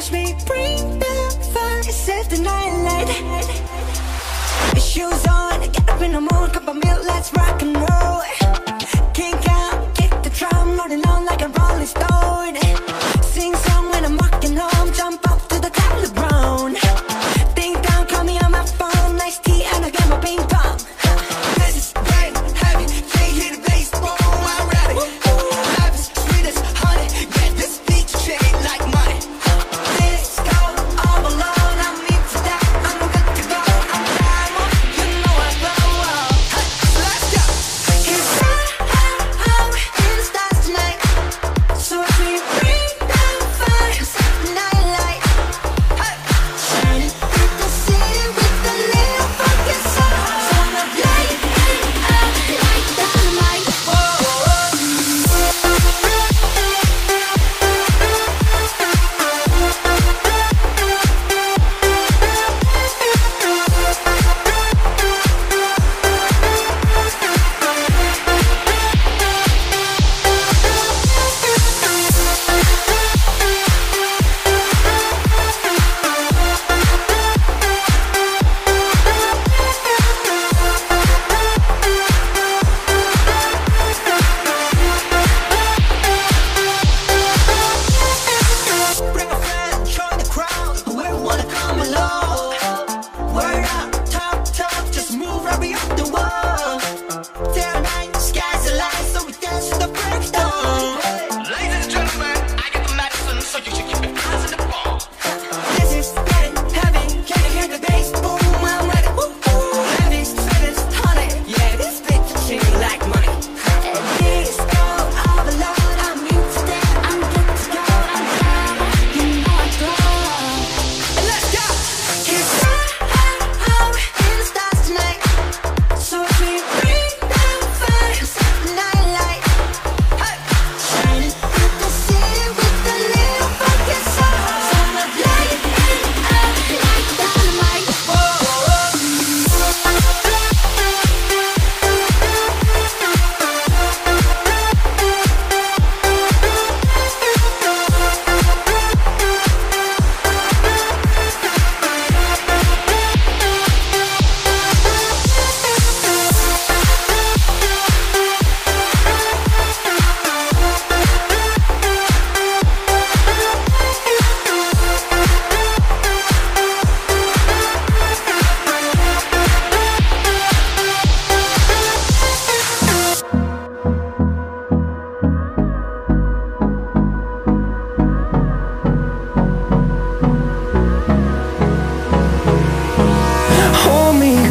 push me, bring the fire, set the night light. Shoes on, get up in the mood, cup of milk, let's rock and roll. Kink out.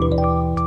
Música